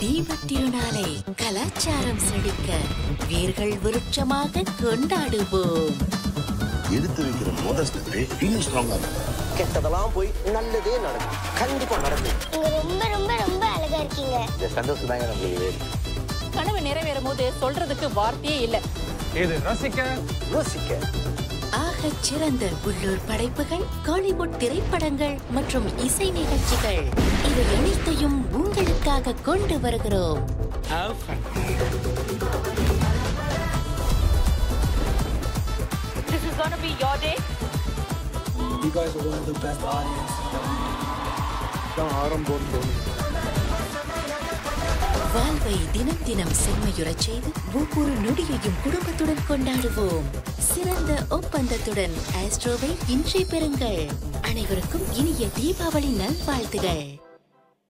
தீபத் திருநாளை கலாச்சாரம் செழிக்க வேர்கள் விருட்சமாக கொண்டாடுவோம். எடுத்து வைக்கிற ஸ்டெப்பே இன்னும் ஸ்ட்ராங்கா கெட்டதெல்லாம் போய் நல்லதே நடக்கும். கண்டிப்பா நடக்கும். நீங்க ரொம்ப ரொம்ப ரொம்ப அழகா இருக்கீங்க. இந்த சந்தோஷம் தாங்க நம்மளுக்கு கனவு நிறைவேறும் போது சொல்றதுக்கு வார்த்தையே இல்ல. இது ரசிக்க யோசிக்க. ஆகச் சிறந்த உள்ளூர் படைப்புகள் காலிவுட் திரைப்படங்கள் மற்றும் இசை நிகழ்ச்சிகள் இவை அனைத்தையும் உங்களுக்காக கொண்டு வருகிறோம் This is gonna be your day. You guys are one of the best audience. வாழ்வை தினம் தினம் செம்மையுறச் செய்து ஒவ்வொரு நொடியையும் குடும்பத்துடன் கொண்டாடுவோம். சிறந்த ஒப்பந்தத்துடன் ஆஸ்ட்ரோவை இன்றே பெறுங்கள். அனைவருக்கும் இனிய தீபாவளி நல்வாழ்த்துகள்.